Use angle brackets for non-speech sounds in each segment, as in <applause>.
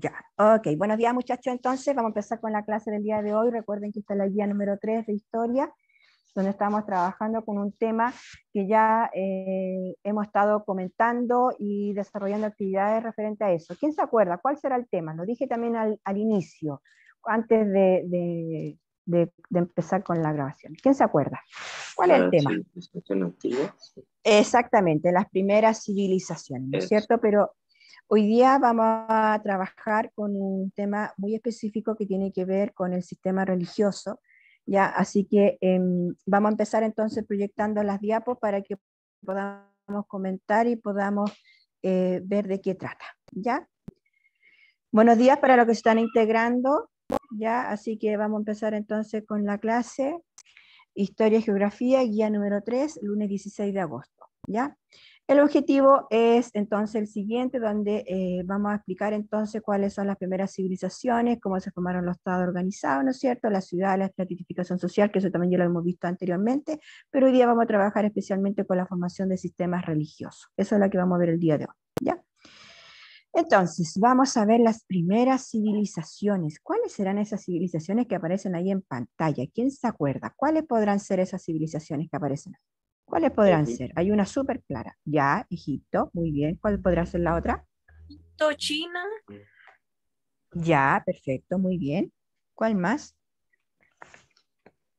Ya, ok. Buenos días muchachos, entonces vamos a empezar con la clase del día de hoy. Recuerden que está la guía número 3 de historia, donde estamos trabajando con un tema que ya eh, hemos estado comentando y desarrollando actividades referentes a eso. ¿Quién se acuerda? ¿Cuál será el tema? Lo dije también al, inicio, antes de, empezar con la grabación. ¿Quién se acuerda? ¿Cuál es el tema? Exactamente, las primeras civilizaciones, ¿no es cierto? Pero Hoy día vamos a trabajar con un tema muy específico que tiene que ver con el sistema religioso, ¿ya? Así que em, vamos a empezar entonces proyectando las diapos para que podamos comentar y podamos eh, ver de qué trata, ¿ya? Buenos días para los que se están integrando, ¿ya? Así que vamos a empezar entonces con la clase Historia y Geografía, guía número 3, lunes 16 de agosto, ¿ya? El objetivo es entonces el siguiente, donde eh, vamos a explicar entonces cuáles son las primeras civilizaciones, cómo se formaron los estados organizados, ¿no es cierto? La ciudad, la estratificación social, que eso también ya lo hemos visto anteriormente, pero hoy día vamos a trabajar especialmente con la formación de sistemas religiosos. Eso es lo que vamos a ver el día de hoy, ¿ya? Entonces, vamos a ver las primeras civilizaciones. ¿Cuáles serán esas civilizaciones que aparecen ahí en pantalla? ¿Quién se acuerda? ¿Cuáles podrán ser esas civilizaciones que aparecen ahí? ¿Cuáles podrán ser? Hay una súper clara. Ya, Egipto, muy bien. ¿Cuál podrá ser la otra? Egipto, China. Ya, perfecto, muy bien. ¿Cuál más?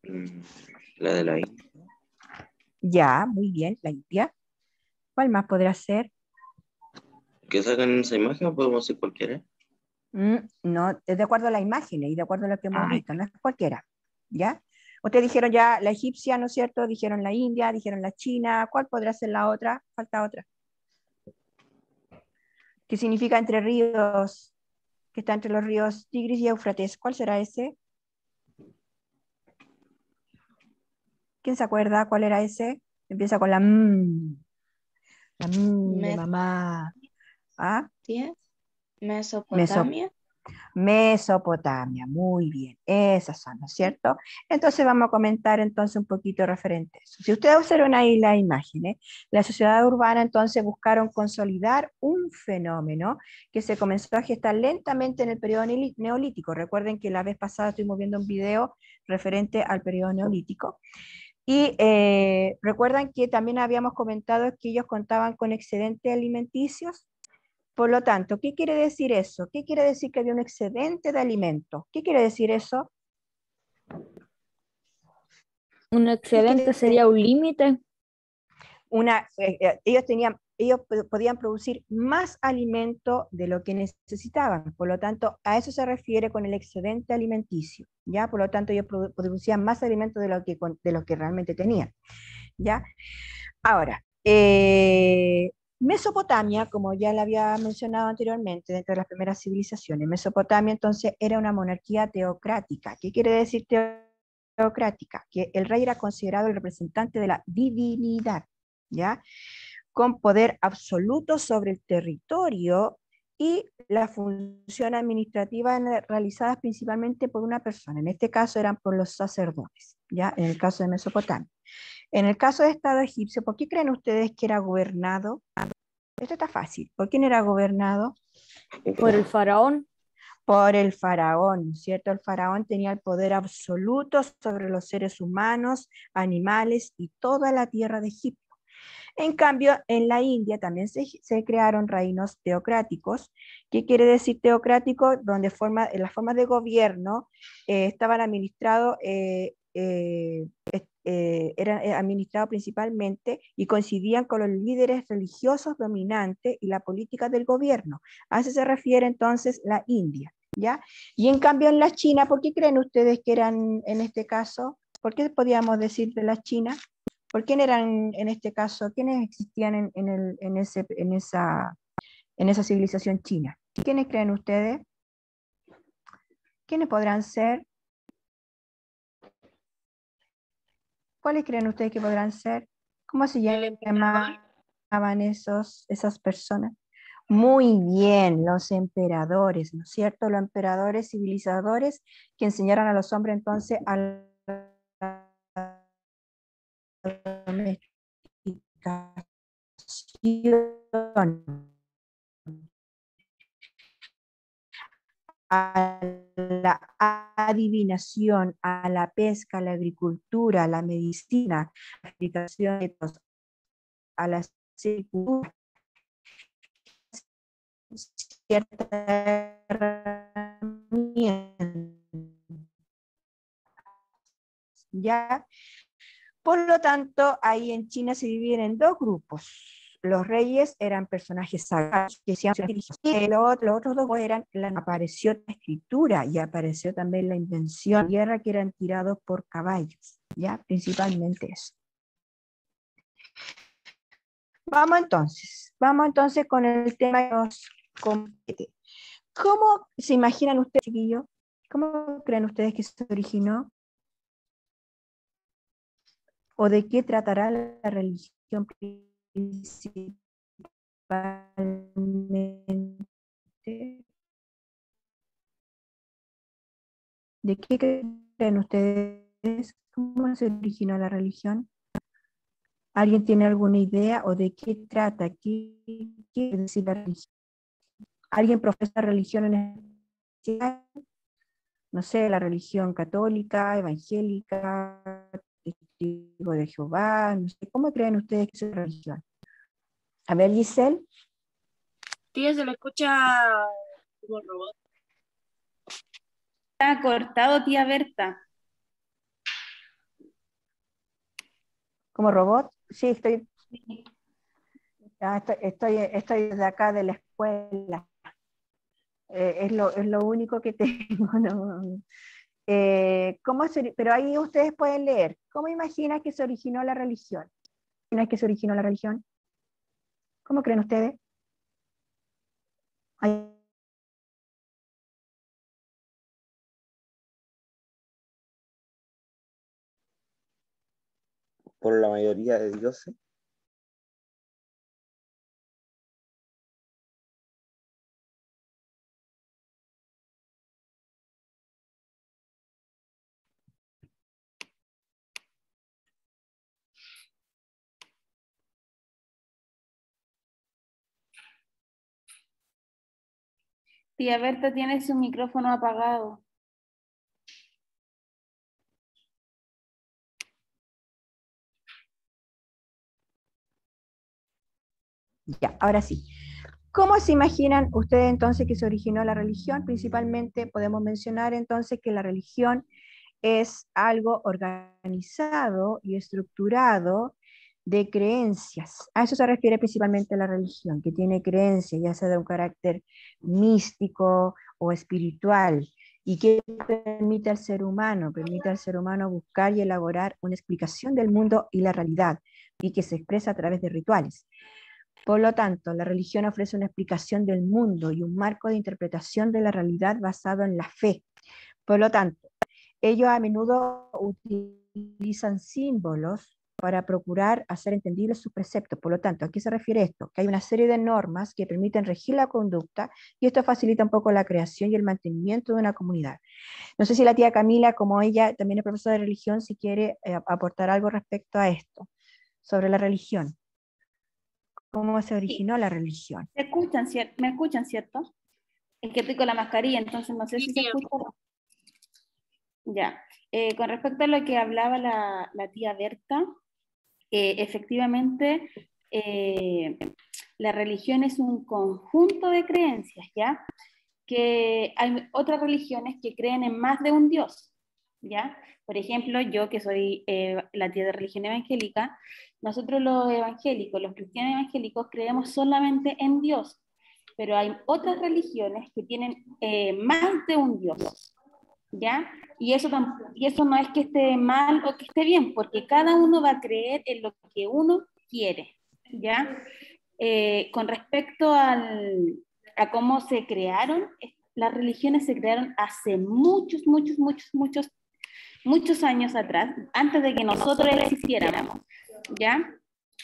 Mm, la de la India. Ya, muy bien, la India. ¿Cuál más podrá ser? ¿Qué sacan esa imagen o podemos decir cualquiera? Mm, no, es de acuerdo a la imagen y de acuerdo a lo que hemos visto, no es cualquiera. ¿Ya? Ustedes dijeron ya la egipcia, ¿no es cierto? Dijeron la India, dijeron la China. ¿Cuál podría ser la otra? Falta otra. ¿Qué significa entre ríos? Que está entre los ríos Tigris y Éufrates. ¿Cuál será ese? ¿Quién se acuerda cuál era ese? Empieza con la M. La M de mamá. ¿Ah? Mesopotamia. Mesopotamia, muy bien, esas son, ¿no es cierto? Entonces vamos a comentar entonces un poquito referente a eso. Si ustedes observan ahí la imagen, ¿eh? la sociedad urbana entonces buscaron consolidar un fenómeno que se comenzó a gestar lentamente en el periodo neolítico. Recuerden que la vez pasada estuvimos viendo un video referente al periodo neolítico. Y eh, recuerdan que también habíamos comentado que ellos contaban con excedentes alimenticios, por lo tanto, ¿qué quiere decir eso? ¿Qué quiere decir que había un excedente de alimentos? ¿Qué quiere decir eso? Un excedente sería un límite. Una, eh, eh, ellos tenían, ellos podían producir más alimento de lo que necesitaban. Por lo tanto, a eso se refiere con el excedente alimenticio. ¿ya? Por lo tanto, ellos producían más alimento de lo que, de lo que realmente tenían. ¿ya? Ahora, eh, Mesopotamia, como ya le había mencionado anteriormente, dentro de las primeras civilizaciones, Mesopotamia entonces era una monarquía teocrática. ¿Qué quiere decir teocrática? Que el rey era considerado el representante de la divinidad, ¿ya? Con poder absoluto sobre el territorio y la función administrativa realizadas principalmente por una persona. En este caso eran por los sacerdotes, ¿ya? En el caso de Mesopotamia. En el caso de Estado egipcio, ¿por qué creen ustedes que era gobernado? Esto está fácil. ¿Por quién era gobernado? Por el faraón. Por el faraón, ¿cierto? El faraón tenía el poder absoluto sobre los seres humanos, animales y toda la tierra de Egipto. En cambio, en la India también se, crearon reinos teocráticos. ¿Qué quiere decir teocrático? Donde forma, las formas de gobierno eh, estaban administrados eh, eh, eh, eran eh, administrados principalmente y coincidían con los líderes religiosos dominantes y la política del gobierno. A eso se refiere entonces la India. ¿ya? Y en cambio en la China, ¿por qué creen ustedes que eran en este caso? ¿Por qué podíamos decir de la China? ¿Por quién eran en este caso? ¿Quiénes existían en, en, ese, en, esa, en esa civilización china? ¿Quiénes creen ustedes? ¿Quiénes podrán ser? ¿Cuáles creen ustedes que podrán ser? ¿Cómo se llamaban esos, esas personas? Muy bien, los emperadores, ¿no es cierto? Los emperadores civilizadores que enseñaron a los hombres entonces a a la adivinación, a la pesca, a la agricultura, a la medicina, a la agricultura, cierta ¿Ya? Por lo tanto, ahí en China se dividen en dos grupos los reyes eran personajes sagrados que se y los, otros dos eran, la, apareció la escritura y apareció también la invención de guerra que eran tirados por caballos, ya principalmente eso. Vamos entonces, vamos entonces con el tema que nos compete. ¿Cómo se imaginan ustedes, chiquillos? ¿Cómo creen ustedes que se originó? ¿O de qué tratará la religión ¿De qué creen ustedes? ¿Cómo se originó la religión? ¿Alguien tiene alguna idea o de qué trata? ¿Qué decir la religión? ¿Alguien profesa religión en especial? No sé, la religión católica, evangélica, testigo de Jehová, no sé, ¿cómo creen ustedes que es la religión? A ver, Giselle. Tía, se lo escucha como robot. Está cortado, tía Berta. ¿Como robot? Sí, estoy, estoy, estoy, desde acá de la escuela. Eh, es, lo, es, lo, único que <laughs> tengo. No, eh, ¿cómo pero ahí ustedes pueden leer, ¿cómo imaginan que se originó la religión? ¿Cómo es que se originó la religión? ¿Cómo creen ustedes? Por la mayoría de dioses. Tía Berta tiene su micrófono apagado. Ya, ahora sí. ¿Cómo se imaginan ustedes entonces que se originó la religión? Principalmente podemos mencionar entonces que la religión es algo organizado y estructurado de creencias. A eso se refiere principalmente la religión, que tiene creencias, ya sea de un carácter místico o espiritual, y que permite al ser humano, permite al ser humano buscar y elaborar una explicación del mundo y la realidad, y que se expresa a través de rituales. Por lo tanto, la religión ofrece una explicación del mundo y un marco de interpretación de la realidad basado en la fe. Por lo tanto, ellos a menudo utilizan símbolos para procurar hacer entendibles sus preceptos. Por lo tanto, ¿a qué se refiere esto? Que hay una serie de normas que permiten regir la conducta y esto facilita un poco la creación y el mantenimiento de una comunidad. No sé si la tía Camila, como ella también es profesora de religión, si quiere eh, aportar algo respecto a esto, sobre la religión. ¿Cómo se originó la religión? ¿Me escuchan, ¿Me escuchan, cierto? Es que estoy con la mascarilla, entonces no sé si se escucha. Ya. Eh, con respecto a lo que hablaba la, la tía Berta, eh, efectivamente eh, la religión es un conjunto de creencias, ¿ya? Que hay otras religiones que creen en más de un Dios, ¿ya? Por ejemplo, yo que soy eh, la tía de religión evangélica, nosotros los evangélicos, los cristianos evangélicos, creemos solamente en Dios, pero hay otras religiones que tienen más de un Dios, ¿ya? Y eso, y eso no es que esté mal o que esté bien, porque cada uno va a creer en lo que uno quiere, ¿ya? Eh, con respecto al, a cómo se crearon, las religiones se crearon hace muchos, muchos, muchos, muchos, muchos años atrás, antes de que nosotros existiéramos, ¿ya?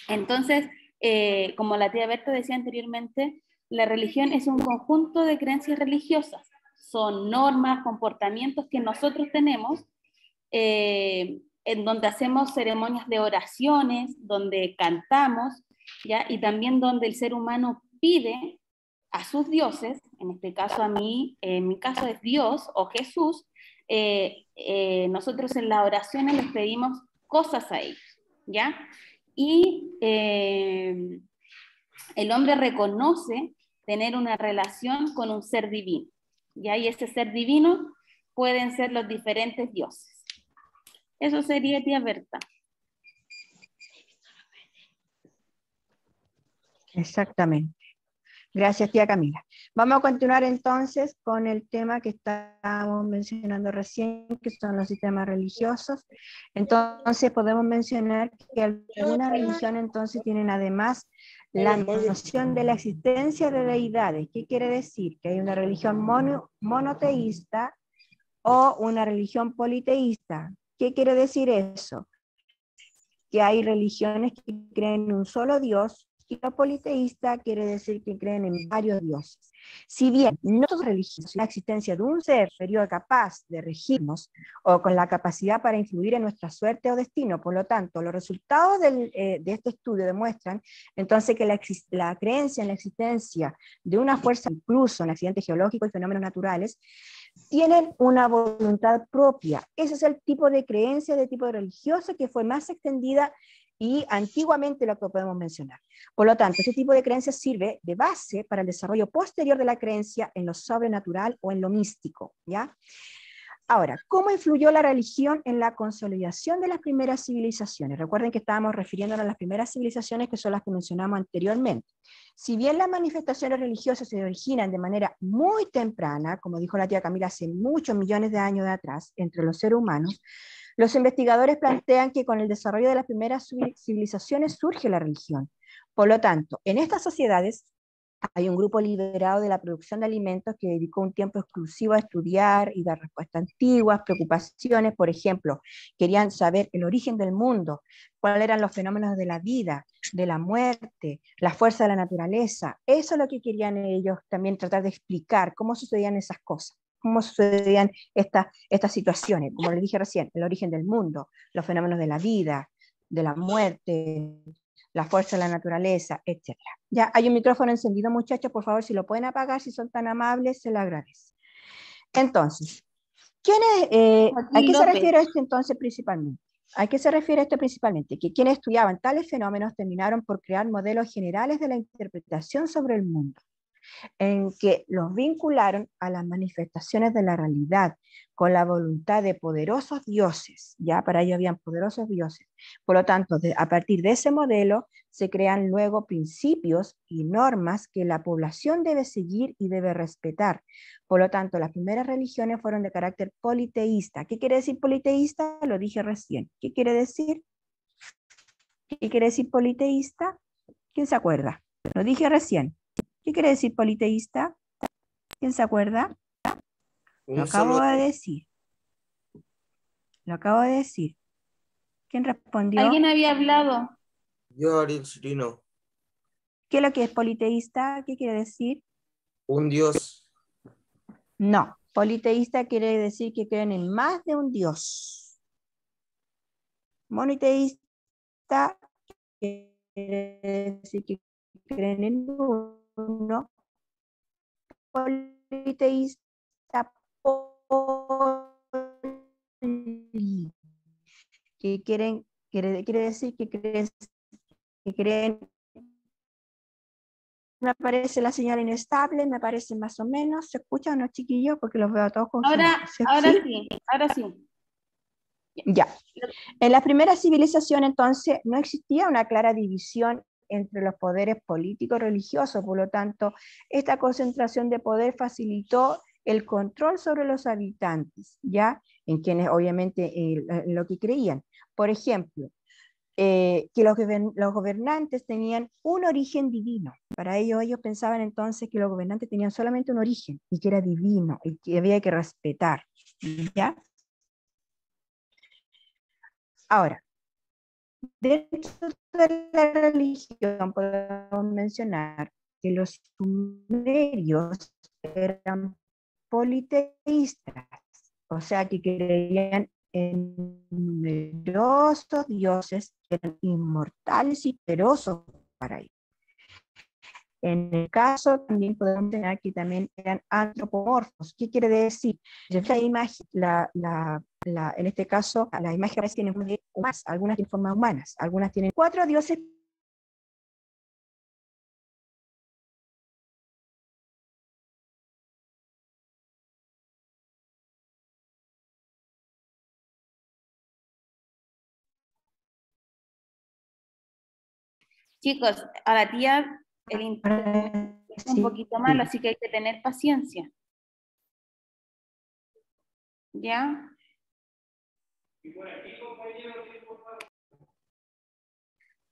Entonces, eh, como la tía Berta decía anteriormente, la religión es un conjunto de creencias religiosas son normas, comportamientos que nosotros tenemos, eh, en donde hacemos ceremonias de oraciones, donde cantamos, ¿ya? y también donde el ser humano pide a sus dioses, en este caso a mí, en mi caso es Dios o Jesús, eh, eh, nosotros en las oraciones les pedimos cosas a ellos, ¿ya? Y el hombre reconoce tener una relación con un ser divino, ¿ya? Y ese ser divino pueden ser los diferentes dioses. Eso sería, tía Berta. Exactamente. Gracias, tía Camila. Vamos a continuar entonces con el tema que estábamos mencionando recién, que son los sistemas religiosos. Entonces podemos mencionar que algunas religiones entonces tienen además la noción de la existencia de deidades. ¿Qué quiere decir? Que hay una religión monoteísta o una religión politeísta. ¿Qué quiere decir eso? Que hay religiones que creen en un solo Dios lo politeísta quiere decir que creen en varios dioses. Si bien no todos religiosos, la existencia de un ser superior capaz de regirnos o con la capacidad para influir en nuestra suerte o destino, por lo tanto, los resultados eh, de este estudio demuestran entonces que la, la creencia en la existencia de una fuerza, incluso en accidentes geológicos y fenómenos naturales, tienen una voluntad propia. Ese es el tipo de creencia, de tipo religioso que fue más extendida y antiguamente lo que podemos mencionar. Por lo tanto, este tipo de creencia sirve de base para el desarrollo posterior de la creencia en lo sobrenatural o en lo místico, ¿ya? Ahora, ¿cómo influyó la religión en la consolidación de las primeras civilizaciones? Recuerden que estábamos refiriéndonos a las primeras civilizaciones que son las que mencionamos anteriormente. Si bien las manifestaciones religiosas se originan de manera muy temprana, como dijo la tía Camila hace muchos millones de años de atrás, entre los seres humanos, los investigadores plantean que con el desarrollo de las primeras civilizaciones surge la religión. Por lo tanto, en estas sociedades hay un grupo liberado de la producción de alimentos que dedicó un tiempo exclusivo a estudiar y dar respuestas antiguas, preocupaciones, por ejemplo, querían saber el origen del mundo, cuáles eran los fenómenos de la vida, de la muerte, la fuerza de la naturaleza. Eso es lo que querían ellos también tratar de explicar, cómo sucedían esas cosas cómo sucedían estas estas situaciones, como les dije recién, el origen del mundo, los fenómenos de la vida, de la muerte, la fuerza de la naturaleza, etc. Ya hay un micrófono encendido, muchachos, por favor, si lo pueden apagar, si son tan amables, se lo agradezco. Entonces, eh, ¿a qué se refiere esto entonces principalmente? ¿A qué se refiere esto principalmente? Que quienes estudiaban tales fenómenos terminaron por crear modelos generales de la interpretación sobre el mundo en que los vincularon a las manifestaciones de la realidad con la voluntad de poderosos dioses, ya para ello habían poderosos dioses. Por lo tanto, a partir de ese modelo se crean luego principios y normas que la población debe seguir y debe respetar. Por lo tanto, las primeras religiones fueron de carácter politeísta. ¿Qué quiere decir politeísta? Lo dije recién. ¿Qué quiere decir? ¿Qué quiere decir politeísta? ¿Quién se acuerda? Lo dije recién. ¿Qué quiere decir politeísta? ¿Quién se acuerda? Lo acabo de decir. Lo acabo de decir. ¿Quién respondió? ¿Alguien había hablado? Yo, Ariel Cirino. ¿Qué es lo que es politeísta? ¿Qué quiere decir? Un dios. No, politeísta quiere decir que creen en más de un dios. Moniteísta quiere decir que creen en uno uno politeísta que quieren quiere, quiere decir que creen que creen me aparece la señal inestable, me aparece más o menos, ¿se escucha o no, chiquillos? Porque los veo a todos con Ahora, ahora sí, ahora sí. Ya. En la primera civilización, entonces, no existía una clara división entre los poderes políticos y religiosos. Por lo tanto, esta concentración de poder facilitó el control sobre los habitantes, ¿ya? En quienes obviamente eh, lo que creían. Por ejemplo, eh, que los, gobernantes tenían un origen divino. Para ellos, ellos pensaban entonces que los gobernantes tenían solamente un origen y que era divino y que había que respetar. ¿ya? Ahora, Dentro de la religión podemos mencionar que los sumerios eran politeístas, o sea que creían en numerosos dioses que eran inmortales y poderosos para ellos. En el caso también podemos mencionar que también eran antropomorfos. ¿Qué quiere decir? La imagen, la, la, la, en este caso, las imágenes tienen humanas, algunas tienen formas humanas, algunas tienen cuatro dioses Chicos, a la tía el internet es un poquito malo, sí. así que hay que tener paciencia. ¿Ya?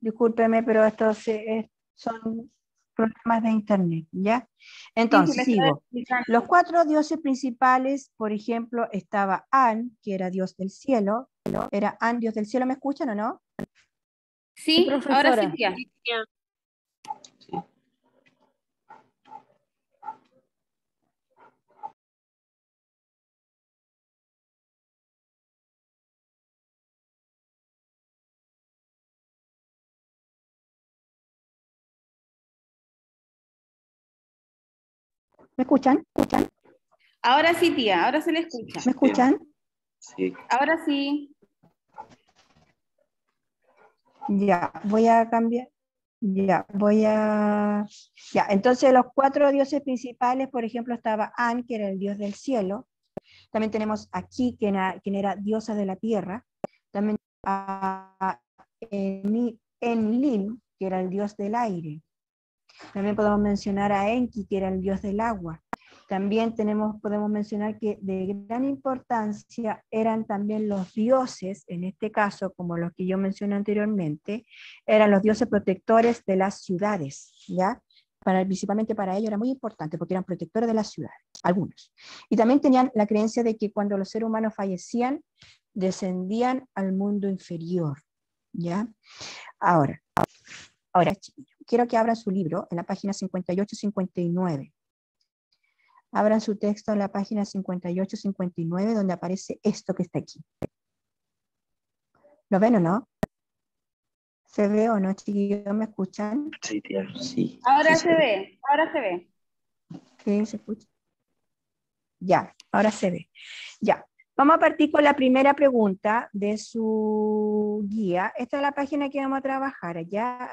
Discúlpeme, pero estos eh, son problemas de internet, ¿ya? Entonces, sí, sigo. Los cuatro dioses principales, por ejemplo, estaba An, que era dios del cielo. Era An, dios del cielo, ¿me escuchan o no? Sí, ahora sí, tía. ¿Me escuchan? ¿Escuchan? Ahora sí, tía, ahora se le escucha. ¿Me escuchan? Sí, Ahora sí. Ya, voy a cambiar. Ya, voy a... Ya, entonces los cuatro dioses principales, por ejemplo, estaba An, que era el dios del cielo. También tenemos a Ki, quien era, quien era diosa de la tierra. También a Enlil, que era el dios del aire. También podemos mencionar a Enki, que era el dios del agua. También tenemos, podemos mencionar que de gran importancia eran también los dioses, en este caso, como los que yo mencioné anteriormente, eran los dioses protectores de las ciudades, ¿ya? Para, principalmente para ellos era muy importante porque eran protectores de las ciudades, algunos. Y también tenían la creencia de que cuando los seres humanos fallecían, descendían al mundo inferior, ¿ya? Ahora, ahora, chiquillos, quiero que abran su libro en la página 58-59. Abran su texto en la página 58-59 donde aparece esto que está aquí. ¿Lo ven o no? ¿Se ve o no, chiquillos? ¿Me escuchan? sí, tía, sí. Ahora sí se ve, ahora se ve. ¿Sí? ¿Se escucha? Ya, ahora se ve. Ya. Vamos a partir con la primera pregunta de su guía. Esta es la página que vamos a trabajar, ¿ya?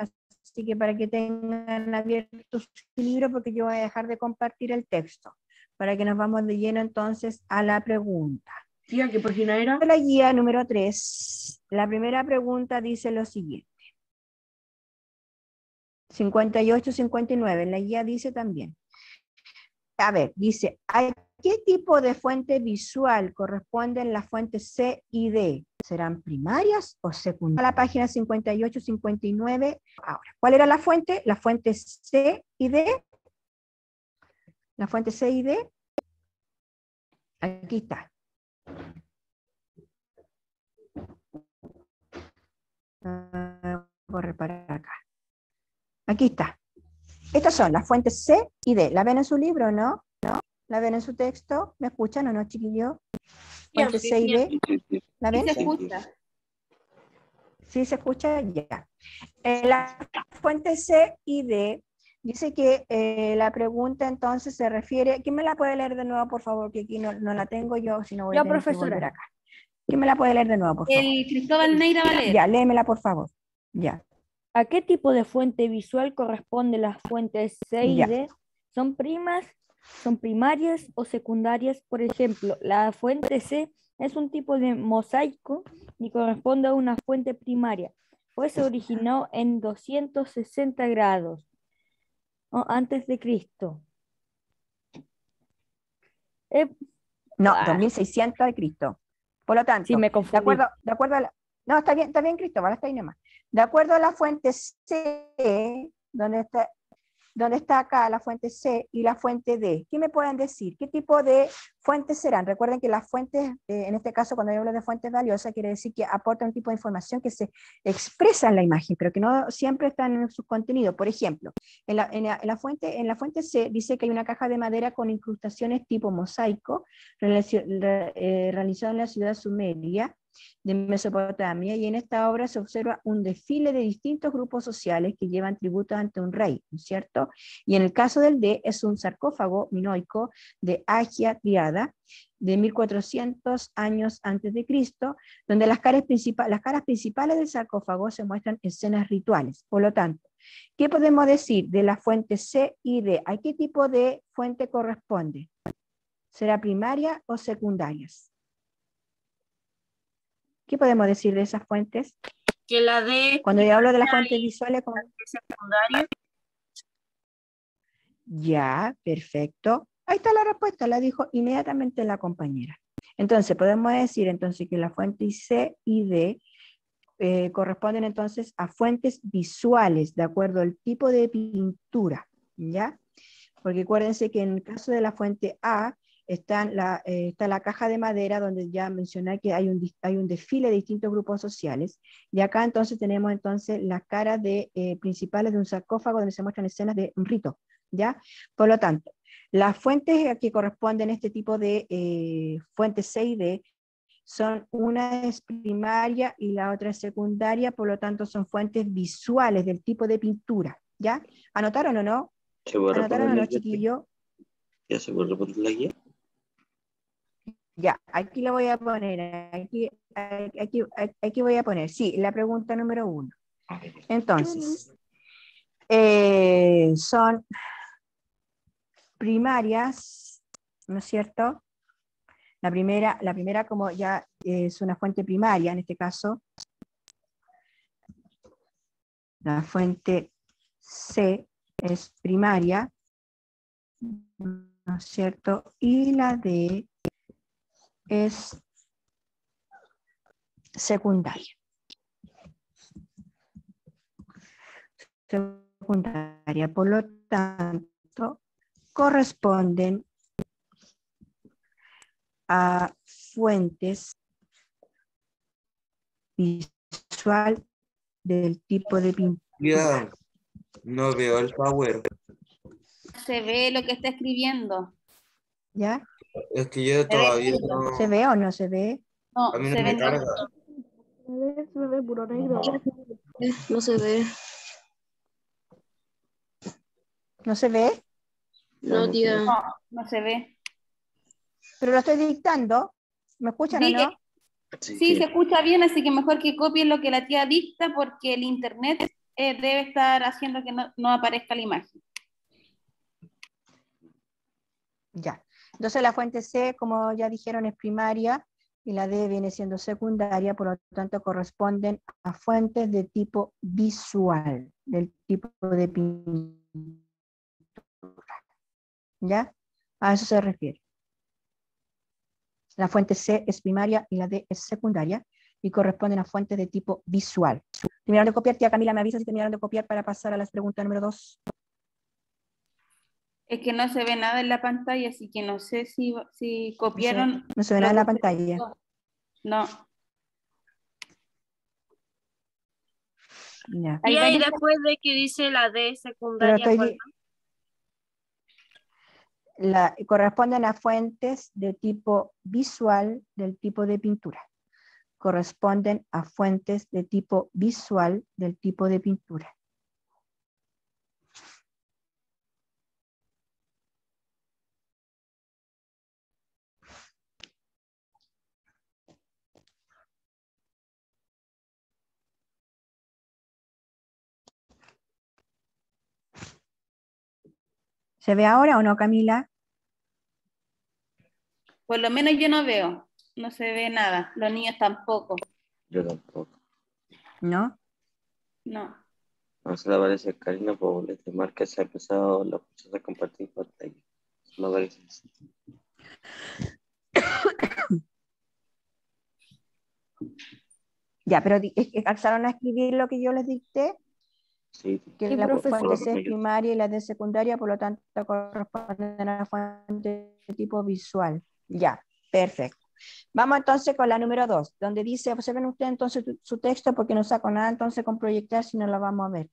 Así que para que tengan abierto su libro, porque yo voy a dejar de compartir el texto, para que nos vamos de lleno entonces a la pregunta. Tía, ¿qué página era? La guía número 3. La primera pregunta dice lo siguiente. 58-59, en la guía dice también. A ver, dice, ¿a qué tipo de fuente visual corresponden las fuentes C y D? ¿Serán primarias o secundarias? A la página 58-59. Ahora, ¿cuál era la fuente? La fuente C y D. La fuente C y D. Aquí está. Ah, Corre para acá. Aquí está. Estas son las fuentes C y D. ¿La ven en su libro, no? ¿No? ¿La ven en su texto? ¿Me escuchan o no, chiquillo? Fuentes sí, C y tía. D. Sí, sí, sí. ¿La Sí ven? se escucha. ¿Sí se escucha? Ya. En la fuente C y D dice que eh, la pregunta entonces se refiere, ¿quién me la puede leer de nuevo, por favor? Que aquí no, no la tengo yo, si no voy a Yo, tener que profesora. volver acá. ¿Quién me la puede leer de nuevo, por favor? El Cristóbal Neira Valer. Ya, léemela, por favor. Ya. ¿A qué tipo de fuente visual corresponden las fuentes C y Ya. D? ¿Son primas, son primarias o secundarias? Por ejemplo, la fuente C es un tipo de mosaico y corresponde a una fuente primaria, pues se originó en 260 grados antes de Cristo. Eh, No, Ah. 2600 de Cristo. Por lo tanto, sí, me de acuerdo, de acuerdo a la, no, está bien, está bien, Cristóbal, está ahí nomás. De acuerdo a la fuente C, donde está, donde está acá la fuente C y la fuente D, ¿qué me pueden decir? ¿Qué tipo de fuentes serán? Recuerden que las fuentes, eh, en este caso, cuando yo hablo de fuentes valiosas, quiere decir que aportan un tipo de información que se expresa en la imagen, pero que no siempre están en su contenido. Por ejemplo, en la, en la- en la fuente, en la fuente C dice que hay una caja de madera con incrustaciones tipo mosaico, eh, realizado en la ciudad sumeria, de Mesopotamia, y en esta obra se observa un desfile de distintos grupos sociales que llevan tributo ante un rey, ¿no es cierto? Y en el caso del D es un sarcófago minoico de Agia Triada, de 1400 años antes de Cristo, donde las caras, las caras principales del sarcófago se muestran escenas rituales. Por lo tanto, ¿qué podemos decir de la fuente C y D? ¿A qué tipo de fuente corresponde? ¿Será primaria o secundarias? ¿Qué podemos decir de esas fuentes? Que la D Cuando yo hablo de las fuentes visuales, como... secundaria. Ya, perfecto. Ahí está la respuesta, la dijo inmediatamente la compañera. Entonces, podemos decir entonces que la fuente C y D eh, corresponden entonces a fuentes visuales, de acuerdo al tipo de pintura, ¿ya? Porque acuérdense que en el caso de la fuente A, está la, eh, está la caja de madera donde ya mencioné que hay un, hay un desfile de distintos grupos sociales. Y acá entonces tenemos entonces las caras de, eh, principales de un sarcófago donde se muestran escenas de un rito. ¿ya? Por lo tanto, las fuentes que corresponden a este tipo de eh, fuentes C y D son una es primaria y la otra es secundaria, por lo tanto son fuentes visuales del tipo de pintura. ¿Ya? ¿Anotaron o no? ¿Se puede ¿Anotaron o no, chiquillo? ¿Ya se puede reponer la guía? Ya, aquí lo voy a poner, aquí, aquí, aquí voy a poner, sí, la pregunta número uno. Entonces, eh, son primarias, ¿no es cierto? La primera, la primera como ya es una fuente primaria, en este caso, la fuente C es primaria, ¿no es cierto? Y la D es secundaria. Secundaria, por lo tanto, corresponden a fuentes visual del tipo de pintura. No veo el power. Se ve lo que está escribiendo. ¿Ya? Es que yo todavía no. ¿Se ve o no se ve? No, A mí no se me ve carga. No se ve. ¿No se ve? No, tía. No, no se ve. Pero lo estoy dictando. ¿Me escuchan Sí, o no? Sí, Sí, sí. se escucha bien, así que mejor que copien lo que la tía dicta porque el internet eh, debe estar haciendo que no, no aparezca la imagen. Ya. Entonces la fuente C, como ya dijeron, es primaria y la D viene siendo secundaria, por lo tanto corresponden a fuentes de tipo visual, del tipo de pintura. ¿Ya? A eso se refiere. La fuente C es primaria y la D es secundaria y corresponden a fuentes de tipo visual. Terminaron de copiar, tía Camila, me avisa si terminaron de copiar para pasar a las preguntas número 2. Es que no se ve nada en la pantalla, así que no sé si, si copiaron. No se ve nada en la pantalla. No. Ya. Ahí Y ahí después de que dice la D secundaria, Pero estoy ¿cuál di- la- corresponden a fuentes de tipo visual del tipo de pintura. Corresponden a fuentes de tipo visual del tipo de pintura. ¿Se ve ahora o no, Camila? Por lo menos yo no veo. No se ve nada. Los niños tampoco. Yo tampoco. ¿No? No. No se le aparece a Karina por este marca se ha empezado la función de compartir pantalla. No aparece. <coughs> Ya, pero di- es que alcanzaron a escribir lo que yo les dicté, Sí. que Sí, la profesor. fuente C es primaria y la de secundaria, por lo tanto corresponden a la fuente de tipo visual. Ya, perfecto. Vamos entonces con la número 2, donde dice, observen ustedes entonces tu- su texto porque no saco nada entonces con proyectar si no lo vamos a ver.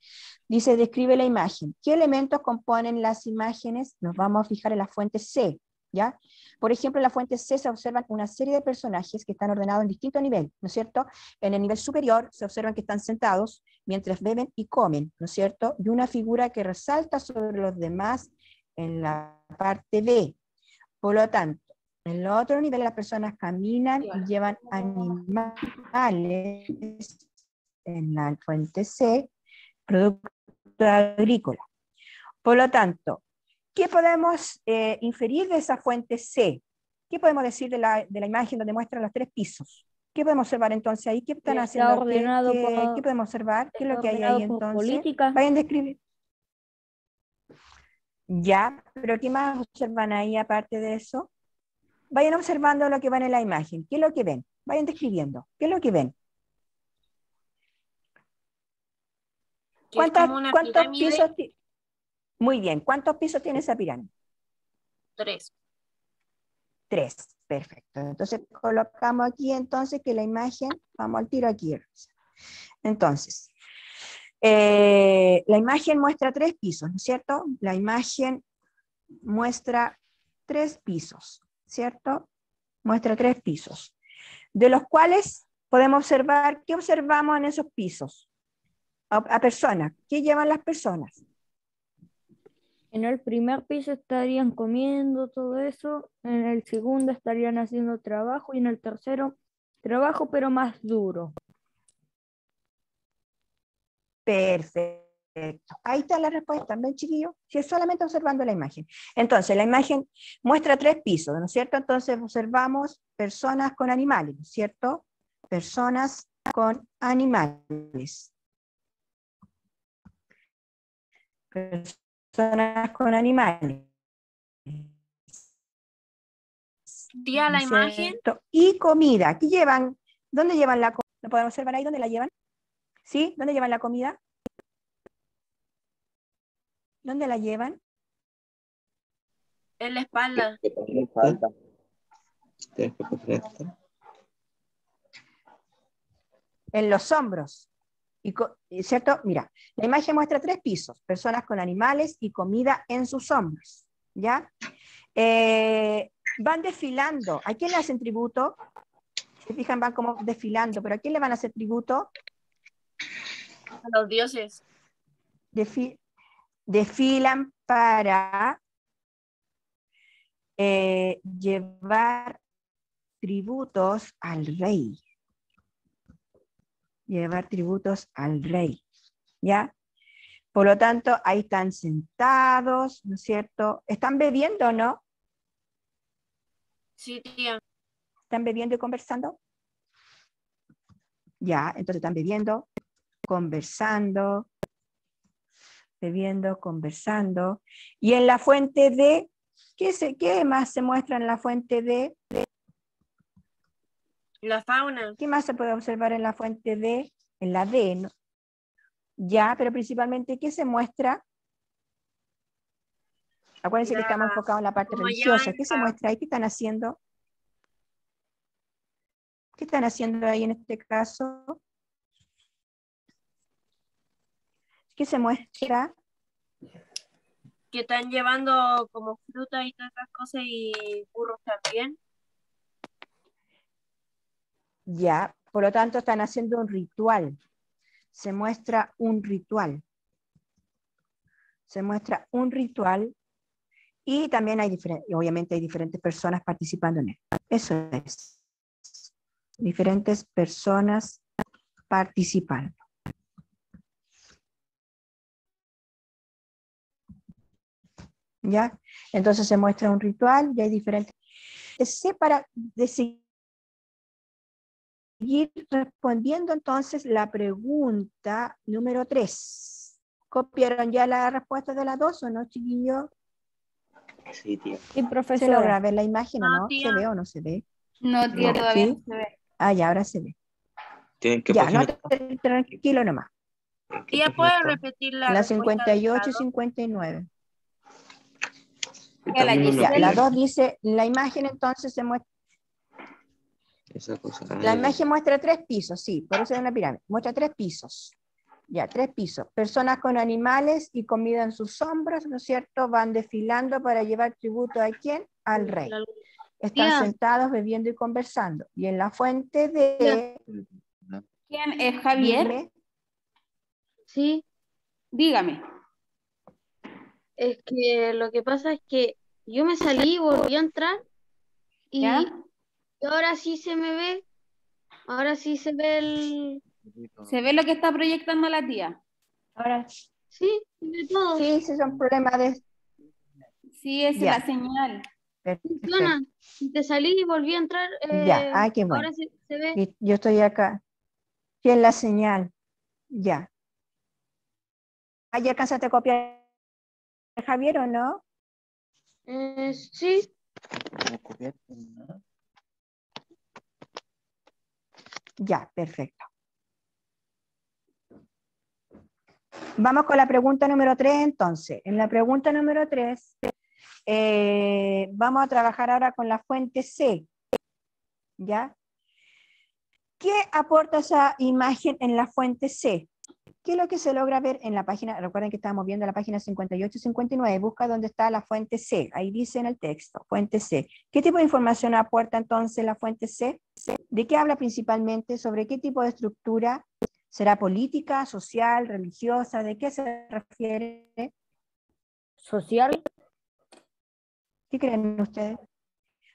Dice, describe la imagen. ¿Qué elementos componen las imágenes? Nos vamos a fijar en la fuente C. ¿ya? Por ejemplo, en la fuente C se observan una serie de personajes que están ordenados en distintos niveles, ¿no es cierto? En el nivel superior se observan que están sentados mientras beben y comen, ¿no es cierto? Y una figura que resalta sobre los demás en la parte B. Por lo tanto, en el otro nivel las personas caminan y llevan animales en la fuente C, producto agrícola. Por lo tanto, ¿qué podemos eh, inferir de esa fuente C? ¿Qué podemos decir de la, de la, imagen donde muestra los tres pisos? ¿Qué podemos observar entonces ahí? ¿Qué están haciendo? Ordenado ¿Qué, por, ¿Qué, podemos observar? ¿Qué es lo que hay ahí entonces? Política. Vayan a describir. Ya, pero ¿qué más observan ahí aparte de eso? Vayan observando lo que van en la imagen. ¿Qué es lo que ven? Vayan describiendo. ¿Qué es lo que ven? ¿Cuántos, ¿cuántos pisos? Muy bien. ¿Cuántos pisos tiene esa pirámide? Tres. Tres. Perfecto. Entonces colocamos aquí entonces que la imagen, vamos al tiro aquí. Entonces, eh, la imagen muestra tres pisos, ¿no es cierto? La imagen muestra tres pisos, ¿cierto? Muestra tres pisos, de los cuales podemos observar, ¿qué observamos en esos pisos? A, a personas, ¿qué llevan las personas? En el primer piso estarían comiendo todo eso, en el segundo estarían haciendo trabajo y en el tercero trabajo pero más duro. Perfecto. Ahí está la respuesta, ¿ven chiquillo? Si es solamente observando la imagen. Entonces, la imagen muestra tres pisos, ¿no es cierto? Entonces observamos personas con animales, ¿no es cierto? Personas con animales. Personas con animales. Tía, la imagen. Y comida. Aquí llevan, ¿dónde llevan la comida? ¿Lo podemos observar ahí? ¿Dónde la llevan? ¿Sí? ¿Dónde llevan la comida? ¿Dónde la llevan? En la espalda. En los hombros. Y, ¿Cierto? Mira, la imagen muestra tres pisos, personas con animales y comida en sus hombros. ¿Ya? Eh, van desfilando. ¿A quién le hacen tributo? Se fijan, van como desfilando, pero ¿a quién le van a hacer tributo? A los dioses. Defi desfilan para eh, llevar tributos al rey. Llevar tributos al rey. ¿Ya? Por lo tanto, ahí están sentados, ¿no es cierto? ¿Están bebiendo o no? Sí, tía. ¿Están bebiendo y conversando? Ya, entonces están bebiendo, conversando, bebiendo, conversando. Y en la fuente D, ¿qué, se, qué más se muestra en la fuente D? La fauna. ¿Qué más se puede observar en la fuente D? En la D, ¿no? Ya, pero principalmente, ¿qué se muestra? Acuérdense La- que estamos enfocados en la parte religiosa. ¿Qué se muestra ahí? ¿Qué están haciendo? ¿Qué están haciendo ahí en este caso? ¿Qué se muestra? Que están llevando como fruta y todas esas cosas y burros también. Ya, por lo tanto están haciendo un ritual. Se muestra un ritual. Se muestra un ritual y también hay diferentes, obviamente hay diferentes personas participando en él. Eso es. Diferentes personas participando. ¿Ya? Entonces se muestra un ritual y hay diferentes. Para de seguir respondiendo entonces la pregunta número 3. ¿Copiaron ya la respuesta de la 2 o no, chiquillo? Sí, tía. Sí, ¿Se profesora. logra ver la imagen o No, no? ¿Se ve o no se ve? No, tía, No. todavía ¿Sí? no se ve. Ah, ya, ahora se ve. ¿Tienen que Ya, no, tra- tranquilo nomás. Tía, ¿puedes repetir la La respuesta de 58 y la 59. Ya, Ya, la 2 dice, la imagen entonces se muestra, Esa cosa. la imagen muestra tres pisos, sí, por eso es una pirámide, muestra tres pisos. Ya, tres pisos. Personas con animales y comida en sus hombros, ¿no es cierto? Van desfilando para llevar tributo a quién? Al rey. Están sentados bebiendo y conversando. Y en la fuente de... ¿Quién es Javier? Dime. Sí, Dígame. es que lo que pasa es que yo me salí y volví a entrar y, ¿Ya? Y ahora sí se me ve, ahora sí se ve el... ¿Se ve lo que está proyectando la tía? Ahora, Sí, se ve todo. sí, sí, son problemas de... Sí, esa Ya. es la señal. Funciona. Te salí y volví a entrar. eh, Ya, ah, qué bueno. Ahora se, se ve. Y Yo estoy acá. ¿Quién la señal? Ya. Ah, ¿ya alcanzaste a copiar Javier o no? Eh, sí, Ya, perfecto. Vamos con la pregunta número 3 entonces. En la pregunta número 3 vamos a trabajar ahora con la fuente C. ¿Ya? ¿Qué aporta esa imagen en la fuente C? ¿Qué es lo que se logra ver en la página? Recuerden que estábamos viendo la página 58 y 59. Busca dónde está la fuente C. Ahí dice en el texto, fuente C. ¿Qué tipo de información aporta entonces la fuente C? ¿De qué habla principalmente? ¿Sobre qué tipo de estructura? ¿Será política, social, religiosa? ¿De qué se refiere? Social, ¿Qué creen ustedes?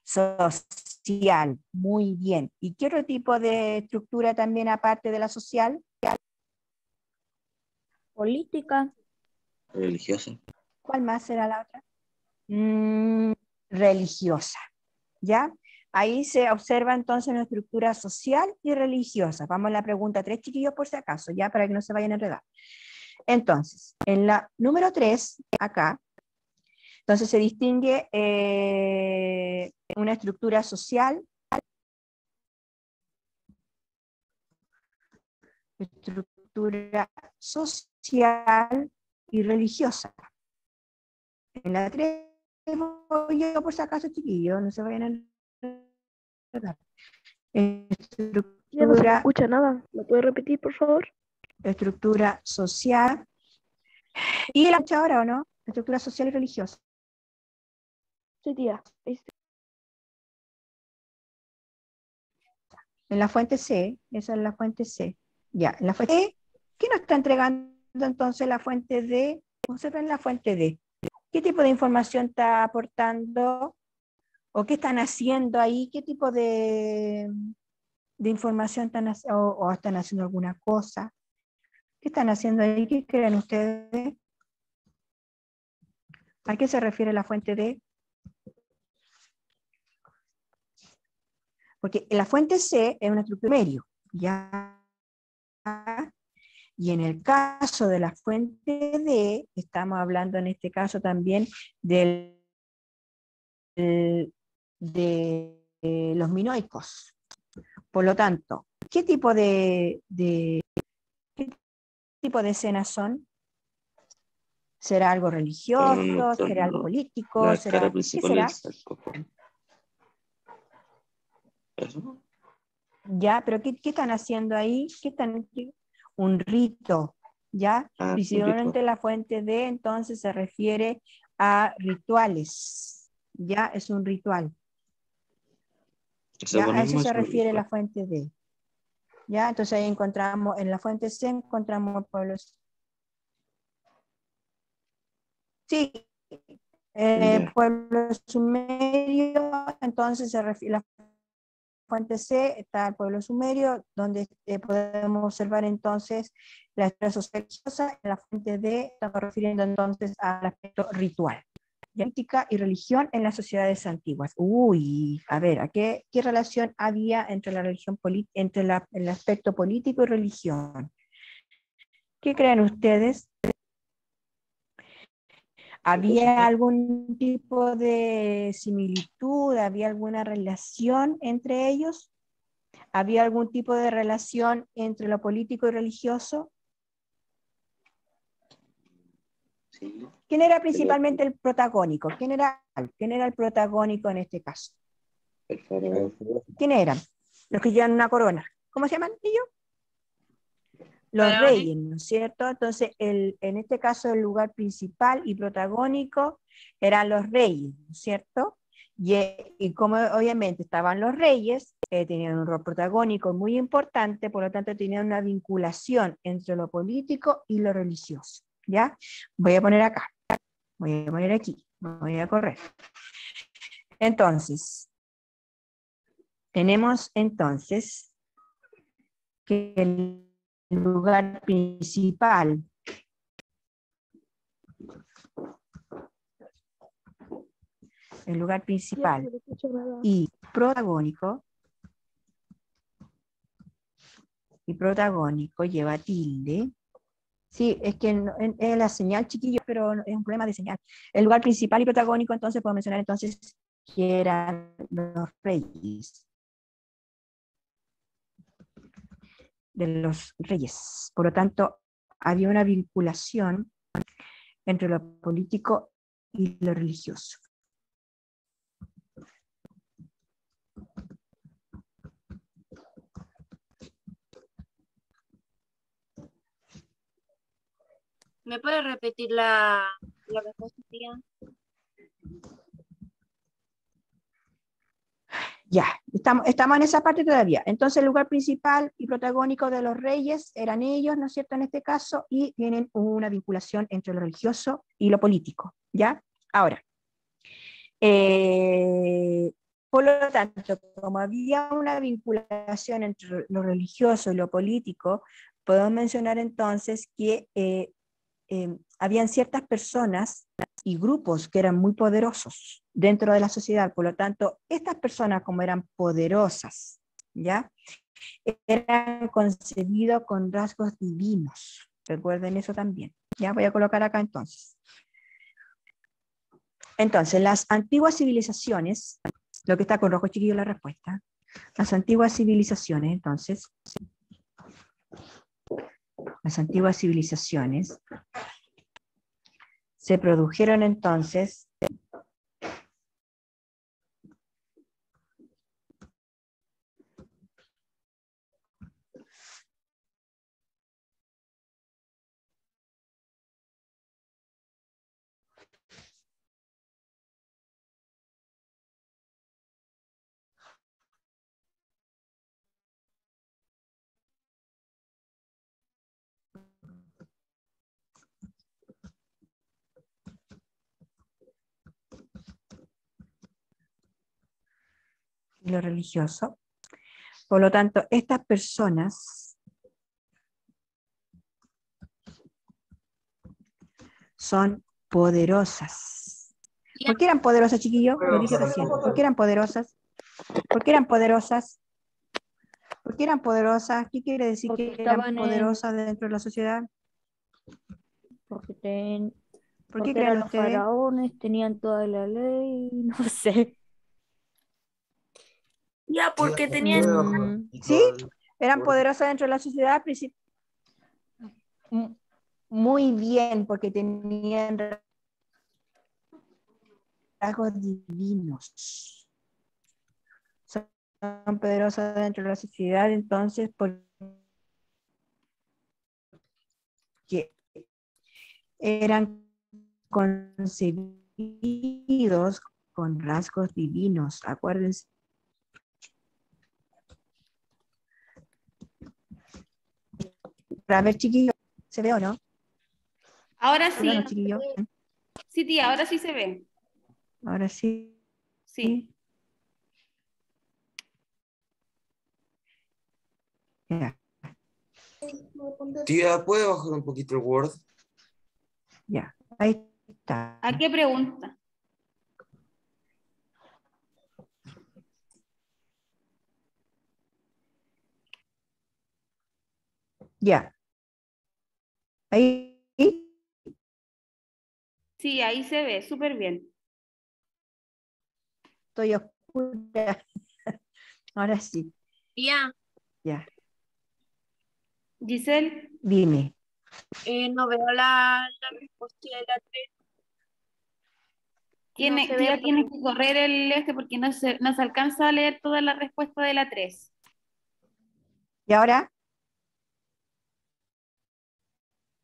Social, muy bien. ¿Y qué otro tipo de estructura también aparte de la social? Política, Religiosa. ¿Cuál más será la otra? Mm, religiosa, ¿ya? Ahí se observa entonces una estructura social y religiosa. Vamos a la pregunta tres, chiquillos, por si acaso, ya para que no se vayan a enredar. Entonces, en la número tres, acá, entonces se distingue eh, una estructura social, estructura social y religiosa. En la 3 voy yo por si acaso, chiquillos, no se vayan a. Ya no se Estructura, escucha nada. ¿Lo puede repetir, por favor? estructura social. ¿Y la escucha ahora o no? Estructura social y religiosa. Sí, tía. En la fuente C, esa es la fuente C. Ya, en la fuente D, ¿qué nos está entregando entonces la fuente D? Observen la fuente D. ¿Qué tipo de información está aportando? ¿O qué están haciendo ahí? ¿Qué tipo de, información están haciendo? O, o están haciendo alguna cosa? ¿Qué están haciendo ahí? ¿Qué creen ustedes? ¿A qué se refiere la fuente D? Porque la fuente C es una estructura medio, ¿ya? Y en el caso de la fuente D, estamos hablando en este caso también del, de, eh, los minoicos. Por lo tanto, ¿qué tipo de, de- qué tipo de escenas son? ¿Será algo religioso? no, ¿Será algo político? La ¿Será, cara ¿Qué principal será? del sarcófago. ¿Eso? ¿Ya? ¿Pero qué, qué están haciendo ahí? ¿Qué están, qué- Un rito, ¿ya? Ah, un Principalmente ritual. la fuente D, entonces se refiere a rituales, ¿ya? Es un ritual, ¿ya? A eso es se refiere la fuente D, ¿ya? Entonces ahí encontramos, en la fuente C encontramos pueblos. Sí, eh, pueblo sumerio, entonces se refiere, la fuente C está el pueblo sumerio, donde eh, podemos observar entonces la estructura social en la fuente D estamos refiriendo entonces al aspecto ritual. Política y religión en las sociedades antiguas. Uy, a ver, ¿a qué, relación había entre la religión entre el aspecto político y religión? ¿Qué creen ustedes? ¿Había algún tipo de similitud? ¿Había alguna relación entre ellos? ¿Había algún tipo de relación entre lo político y religioso? Sí. ¿Quién era principalmente el protagónico? ¿Quién era, ¿Quién era el protagónico en este caso? ¿Quién eran? Los que llevan una corona. ¿Cómo se llaman ellos? Los reyes, ¿no es cierto? Entonces, el, en este caso, el lugar principal y protagónico eran los reyes, ¿no es cierto? Y, eh, y como obviamente estaban los reyes, eh, tenían un rol protagónico muy importante, por lo tanto tenían una vinculación entre lo político y lo religioso. ¿Ya? Voy a poner acá, voy a poner aquí, voy a correr. Entonces, tenemos entonces que el lugar principal el lugar principal y protagónico y protagónico lleva tilde. Sí, es que es la señal, chiquillos, pero es un problema de señal. El lugar principal y protagónico, entonces puedo mencionar entonces que eran los reyes. De los reyes. Por lo tanto, había una vinculación entre lo político y lo religioso. ¿Me puede repetir la, la respuesta, tía? Ya, estamos, estamos en esa parte todavía. Entonces, el lugar principal y protagónico de los reyes eran ellos, ¿no es cierto?, en este caso, y tienen una vinculación entre lo religioso y lo político, ¿ya? Ahora, eh, por lo tanto, como había una vinculación entre lo religioso y lo político, podemos mencionar entonces que eh, eh, habían ciertas personas y grupos que eran muy poderosos dentro de la sociedad. Por lo tanto, estas personas, como eran poderosas, ¿ya? Eran concebidos con rasgos divinos. Recuerden eso también. Ya voy a colocar acá entonces. Entonces, las antiguas civilizaciones, lo que está con rojo chiquillo la respuesta, las antiguas civilizaciones, entonces, las antiguas civilizaciones se produjeron entonces y lo religioso. Por lo tanto, estas personas son poderosas. ¿Por qué eran poderosas, chiquillos? Lo dije recién. ¿Por qué eran poderosas? ¿Por qué eran poderosas? ¿Por qué eran poderosas? ¿Qué quiere decir Porque que eran en- poderosas dentro de la sociedad? Porque, ten- ¿Por porque qué eran los ustedes? faraones, tenían toda la ley, <laughs> no sé. Ya, porque tenían... ¿puedo Mm, bajar un poquito ¿Sí? eran poderosas dentro de la sociedad. princip- M- Muy bien, porque tenían rasgos divinos. Son poderosas dentro de la sociedad, entonces, porque eran concebidos con rasgos divinos. Acuérdense A ver, chiquillo, ¿se ve o no? Ahora ¿Se ve o sí. no, chiquillo? Sí, tía, ahora sí se ve. Ahora sí. Sí. Ya, Tía, ¿puede bajar un poquito el Word? ya. Ahí está. ¿A qué pregunta? Ya. Ahí. Sí, ahí se ve, súper bien. Estoy oscura. <laughs> Ahora sí. Tía, Ya. Giselle, Dime. eh, no veo la, la respuesta de la 3. tiene, tía, tienes que correr el este porque no se, no se alcanza a leer toda la respuesta de la 3. ¿Y ahora?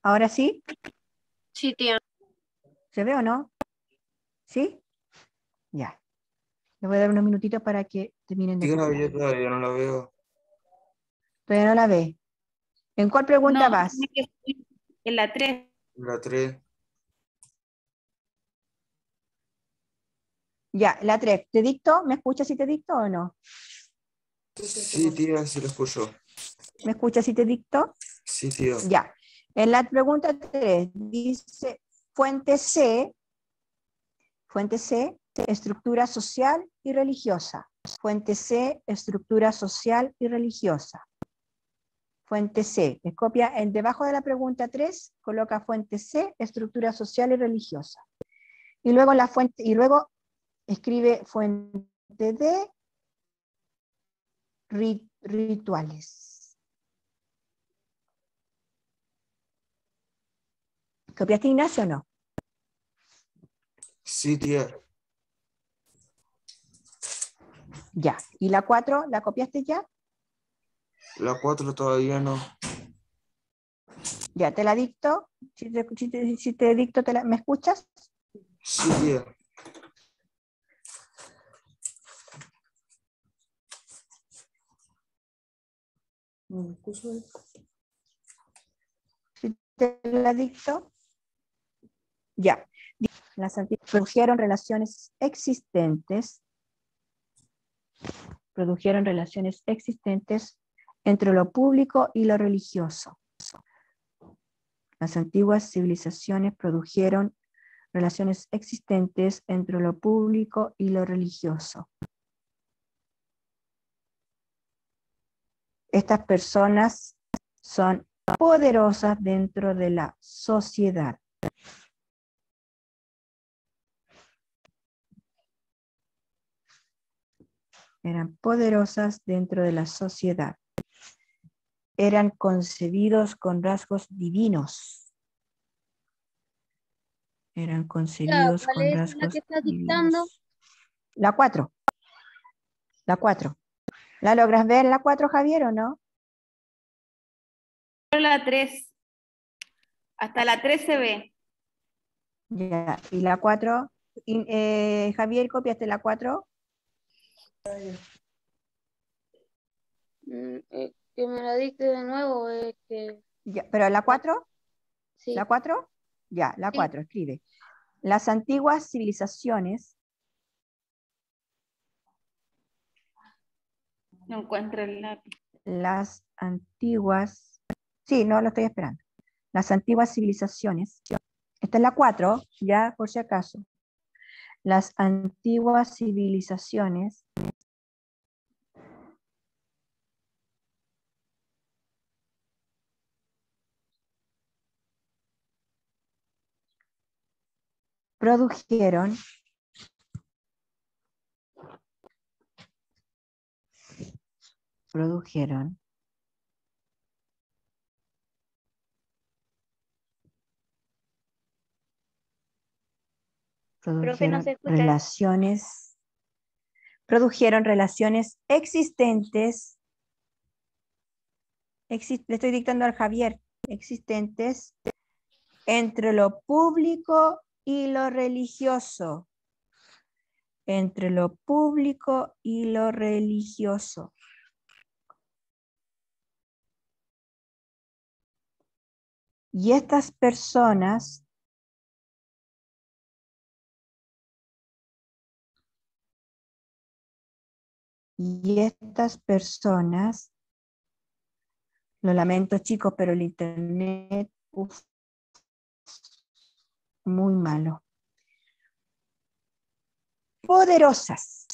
¿Ahora sí? Sí, tía. ¿Se ve o no? ¿Sí? Ya. Le voy a dar unos minutitos para que terminen de Tía, copiar. yo todavía no la veo. Todavía no la ve. ¿En cuál pregunta No, vas? En la 3. La 3. Ya, la 3. ¿Te dicto? ¿Me escuchas si te dicto o no? Sí, tía, sí lo escucho. ¿Me escuchas si te dicto? Sí, tía. Ya. En la pregunta 3 dice fuente C, fuente C, estructura social y religiosa. Fuente C, estructura social y religiosa. Fuente C, copia en debajo de la pregunta 3, coloca fuente C, estructura social y religiosa. Y luego la fuente y luego escribe fuente D, ri- rituales. ¿Copiaste Ignacio o no? Sí, tía. Ya. ¿Y la 4 la copiaste ya? La 4 todavía no. Ya, te la dicto. Si te, si te- si te dicto, te la- ¿me escuchas? Sí, tía. Si te la dicto. Ya. Las produjeron relaciones existentes. Produjeron relaciones existentes entre lo público y lo religioso. Las antiguas civilizaciones produjeron relaciones existentes entre lo público y lo religioso. Estas personas son poderosas dentro de la sociedad. Eran poderosas dentro de la sociedad. Eran concebidos con rasgos divinos. Eran concebidos ¿cuál con es la rasgos que estás dictando? divinos. La 4. La 4. ¿La logras ver la 4, Javier, o no? La 3. Hasta la 3 se ve. Ya, y la 4, Javier, ¿copiaste la 4? Mm, eh, que me la dicte de nuevo, es que Ya, ¿Pero la 4? sí. ¿La 4? Ya, la Sí. 4, escribe. Las antiguas civilizaciones No encuentro el lápiz. las antiguas, sí, no lo estoy esperando. Las antiguas civilizaciones, esta es la 4, ya por si acaso. Las antiguas civilizaciones produjeron produjeron Profe, no produjeron relaciones produjeron relaciones existentes exi- le estoy dictando al Javier existentes entre lo público y lo religioso. Entre lo público y lo religioso. Y estas personas Y estas personas, lo lamento chicos, pero el internet, uf, muy malo. Poderosas.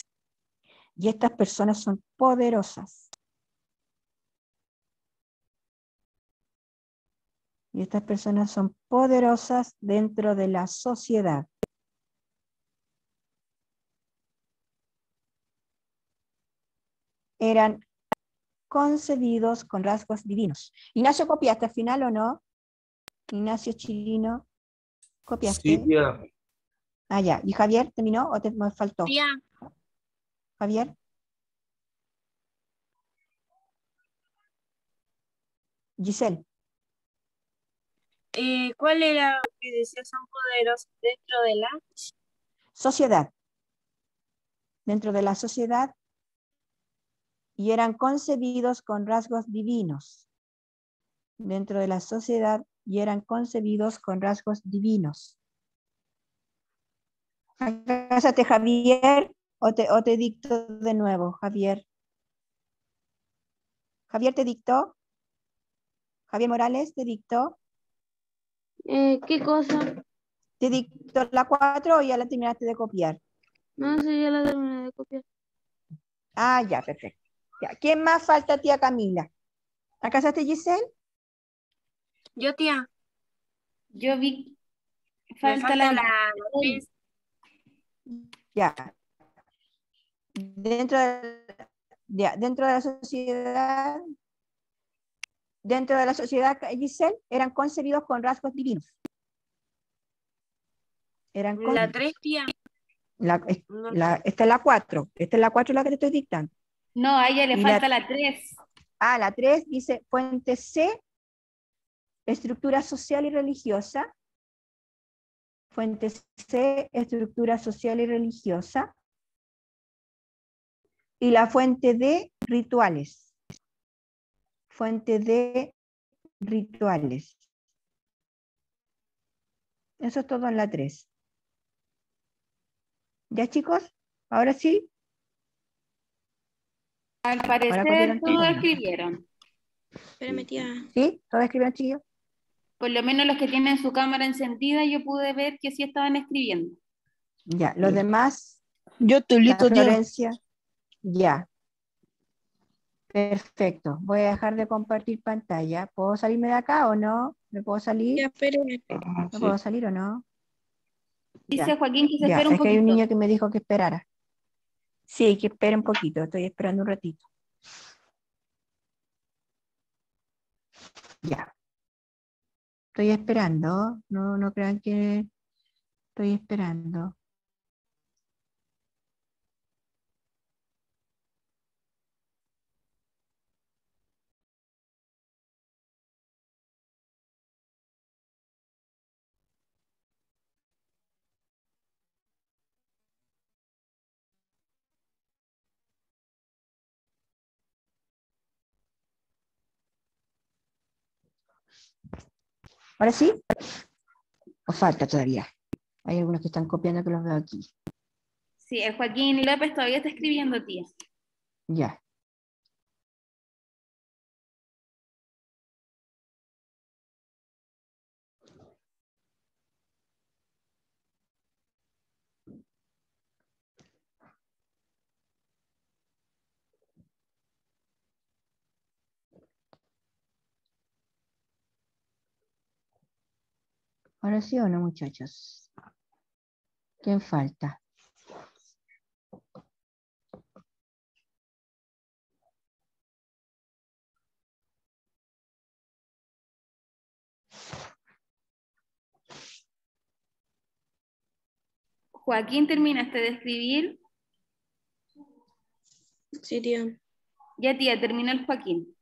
Y estas personas son poderosas. Y estas personas son poderosas dentro de la sociedad. Eran concebidos con rasgos divinos. Ignacio, ¿copiaste al final o no? Ignacio Chirino, ¿copiaste? Sí, tía. Ah, ya. ¿Y Javier terminó o te me faltó? Tía, Javier. Giselle. Eh, ¿Cuál era lo que decía son poderosos dentro de la? Sociedad. Dentro de la sociedad y eran concebidos con rasgos divinos. Dentro de la sociedad y eran concebidos con rasgos divinos. Cásate, Javier, o te, o te dicto de nuevo, Javier. Javier te dictó. Javier Morales te dictó. Eh, ¿Qué cosa? ¿Te dictó la 4 o ya la terminaste de copiar? No sé, ya la terminé de copiar. Ah, ya, perfecto. Ya. ¿Quién más falta, tía Camila? ¿Acasaste Giselle? Yo, tía. Yo vi, falta, la, la. Ya. Dentro de, ya, dentro de la sociedad, dentro de la sociedad, Giselle, eran concebidos con rasgos divinos. Eran La concebidos. tres, tía. La- No. la- esta es la 4. Esta es la 4 la que te estoy dictando. No, a ella le Y falta la 3. Ah, la 3 dice fuente C, estructura social y religiosa. Fuente C, estructura social y religiosa. Y la fuente D, rituales. Fuente D, rituales. Eso es todo en la 3. ¿Ya chicos? Ahora sí. Al parecer todos todo. escribieron. Espérame, tía. ¿Sí? ¿Todo escribieron chicos? Por lo menos los que tienen su cámara encendida, yo pude ver que sí estaban escribiendo. Ya. Los demás. Yo La Florencia. Ya. Perfecto. Voy a dejar de compartir pantalla. ¿Puedo salirme de acá o no? ¿Me puedo salir? Ya, espérame. ¿Me puedo salir o no? Dice Ya. Joaquín que se Ya, espera un es que hay un poquito. niño que me dijo que esperara. Sí, que espere un poquito. Estoy esperando un ratito. Ya. Estoy esperando. No, no crean que estoy esperando. ¿Ahora sí? ¿O falta todavía? Hay algunos que están copiando que los veo aquí. Sí, el Joaquín López todavía está escribiendo, tía. Ya. ¿Ahora sí o no, muchachos? ¿Quién falta? Joaquín, ¿terminaste de escribir? Sí, tía. Ya, tía, terminó el Joaquín.